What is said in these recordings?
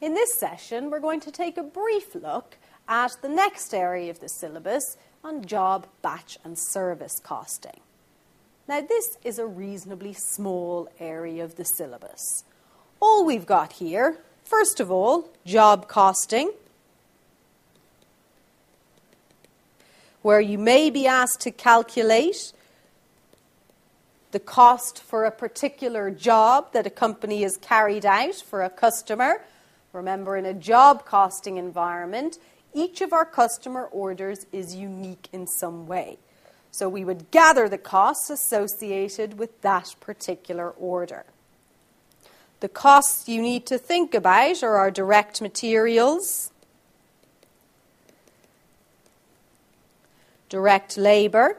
In this session, we're going to take a brief look at the next area of the syllabus on job, batch and service costing. Now, this is a reasonably small area of the syllabus. All we've got here, first of all, job costing, where you may be asked to calculate the cost for a particular job that a company has carried out for a customer. Remember, in a job costing environment, each of our customer orders is unique in some way. So we would gather the costs associated with that particular order. The costs you need to think about are our direct materials, direct labour,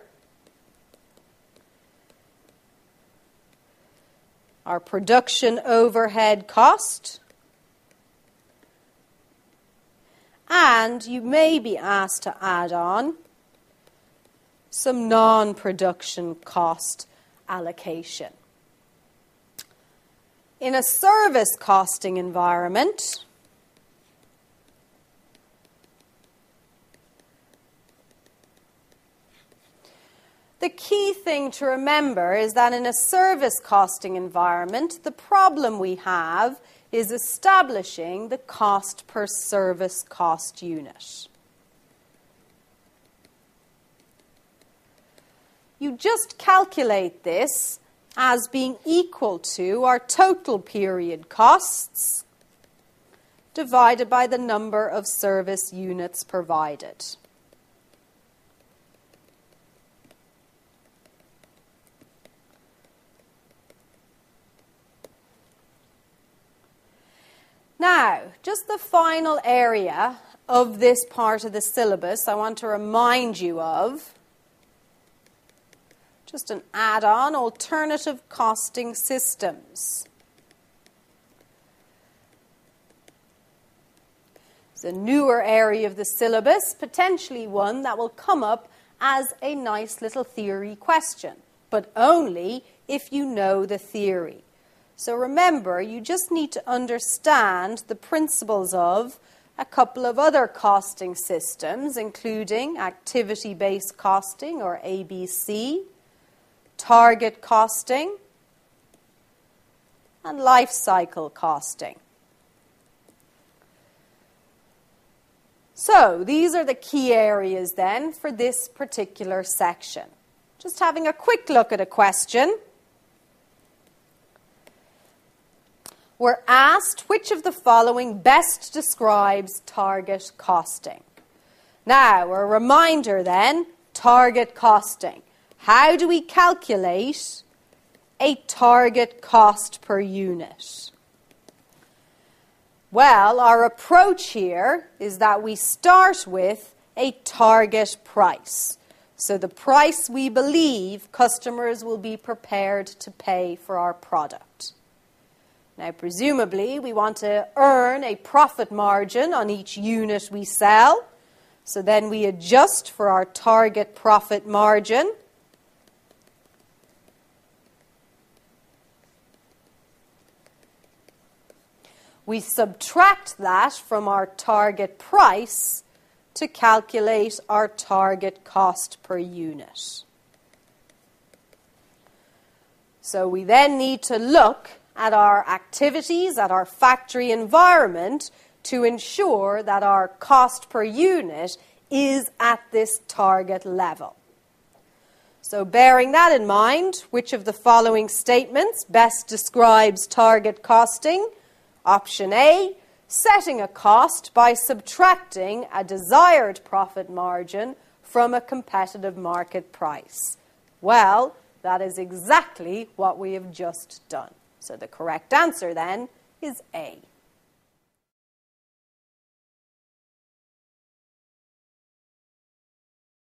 our production overhead cost, and you may be asked to add on some non production cost allocation. In a service costing environment, The key thing to remember is that in a service costing environment, the problem we have is establishing the cost per service cost unit. You just calculate this as being equal to our total period costs divided by the number of service units provided. Now, just the final area of this part of the syllabus I want to remind you of. Just an add on alternative costing systems. It's a newer area of the syllabus, potentially one that will come up as a nice little theory question, but only if you know the theory. So remember, you just need to understand the principles of a couple of other costing systems, including activity based costing or ABC, target costing, and life cycle costing. So, these are the key areas then for this particular section. Just having a quick look at a question. Were asked which of the following best describes target costing. Now, a reminder then target costing. How do we calculate a target cost per unit? Well, our approach here is that we start with a target price. So, the price we believe customers will be prepared to pay for our product. Now, presumably, we want to earn a profit margin on each unit we sell. So then we adjust for our target profit margin. We subtract that from our target price to calculate our target cost per unit. So we then need to look at our activities, at our factory environment to ensure that our cost per unit is at this target level. So, bearing that in mind, which of the following statements best describes target costing? Option A setting a cost by subtracting a desired profit margin from a competitive market price. Well, that is exactly what we have just done. So the correct answer then is A.